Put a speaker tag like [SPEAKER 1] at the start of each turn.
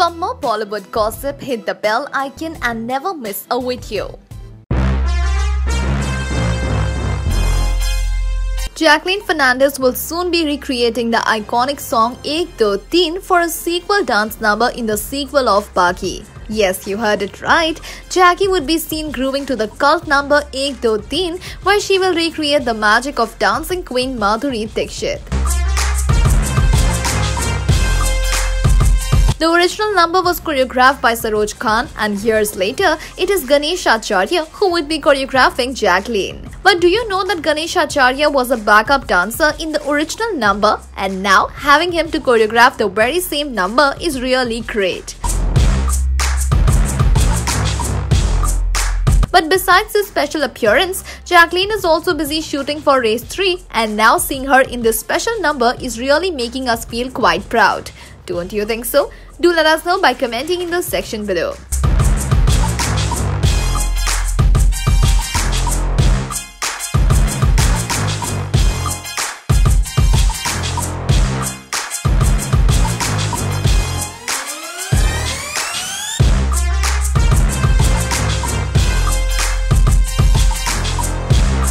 [SPEAKER 1] For more Bollywood gossip, hit the bell icon and never miss a video. Jacqueline Fernandez will soon be recreating the iconic song Ek Do Teen for a sequel dance number in the sequel of Baaghi. Yes, you heard it right. Jackie would be seen grooving to the cult number Ek Do Teen where she will recreate the magic of dancing queen Madhuri Dixit. The original number was choreographed by Saroj Khan and years later, it is Ganesh Acharya who would be choreographing Jacqueline. But do you know that Ganesh Acharya was a backup dancer in the original number and now having him to choreograph the very same number is really great. But besides this special appearance, Jacqueline is also busy shooting for Race 3 and now seeing her in this special number is really making us feel quite proud. Don't you think so? Do let us know by commenting in the section below.